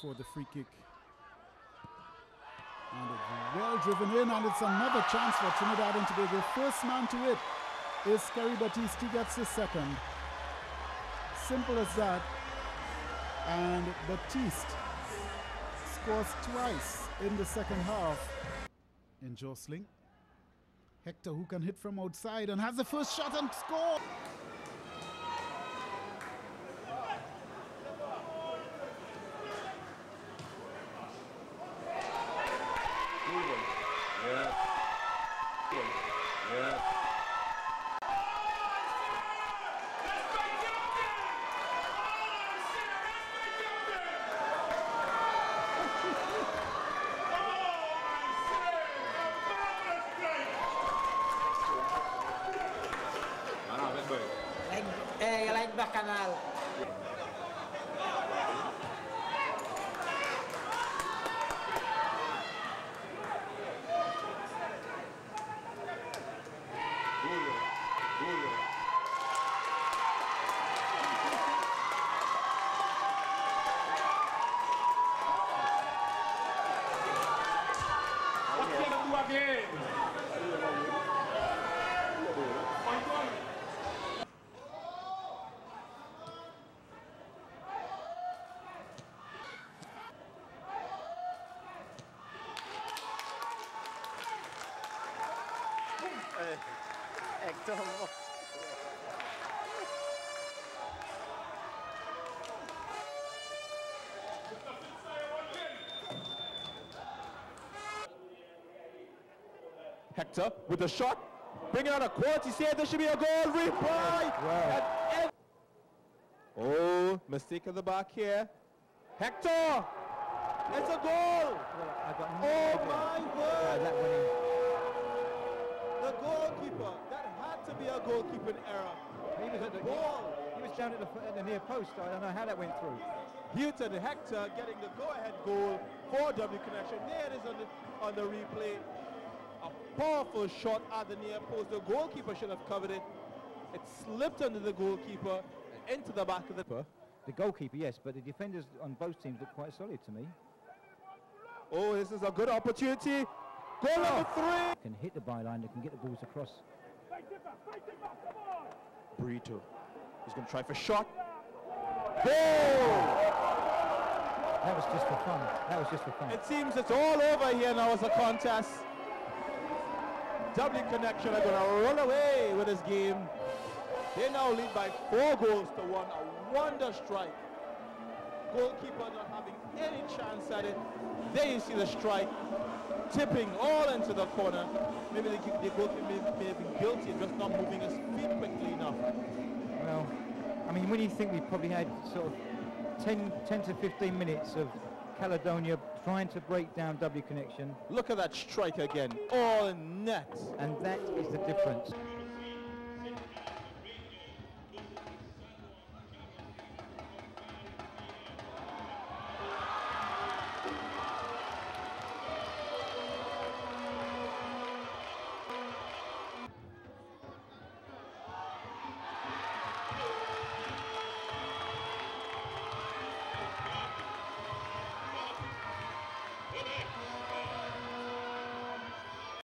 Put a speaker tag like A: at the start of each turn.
A: For the free kick. And it's well driven in, and it's another chance for Trinidad and Tobago. First man to it is Kerry Baptiste. He gets the second. Simple as that. And Baptiste scores twice in the second half. In jostling. Hector who can hit from outside and has the first shot and score.
B: Hector
C: Hector with the shot, bringing out a quality save. There should be a goal. Reply. And- Oh, mistake at the back here. Hector, it's a goal.
D: Got
C: Oh my word! The goalkeeper. That had to be a goalkeeping error.
D: He was at the
C: Ball.
D: He was down at the, at the near post. I don't know how that went through.
C: Hughtun Hector getting the go-ahead goal for W Connection. There it is on the on the replay. A powerful shot at the near post. The goalkeeper should have covered it. It slipped under the goalkeeper into the back of the.
D: The goalkeeper, yes, but the defenders on both teams look quite solid to me.
C: Oh, this is a good opportunity. Goal number oh. three.
D: Can hit the byline, they can get the balls across.
C: Brito. He's going to try for shot.
D: That was just for fun. That was just for fun.
C: It seems it's all over here now as a contest. W Connection are going to run away with this game. They now lead by four goals to one. A wonder strike. Goalkeeper not having any chance at it. There you see the strike. Tipping all into the corner. Maybe the, the goalkeeper may, may have been guilty of just not moving his feet quickly enough.
D: Well, I mean, when do you think we've probably had sort of 10, 10 to 15 minutes of Caledonia trying to break down W Connection,
C: Look at that strike again. All in net.
D: and that is the difference.